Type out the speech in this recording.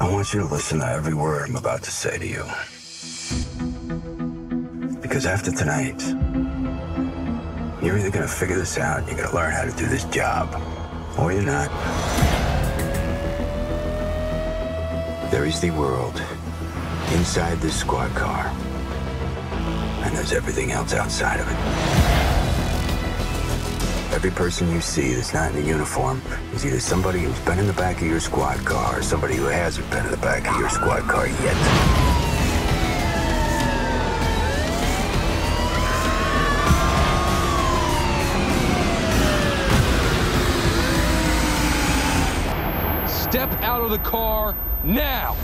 I want you to listen to every word I'm about to say to you. Because after tonight, you're either going to figure this out you're going to learn how to do this job, or you're not. There is the world inside this squad car, and there's everything else outside of it. Every person you see that's not in a uniform is either somebody who's been in the back of your squad car or somebody who hasn't been in the back of your squad car yet. Step out of the car now!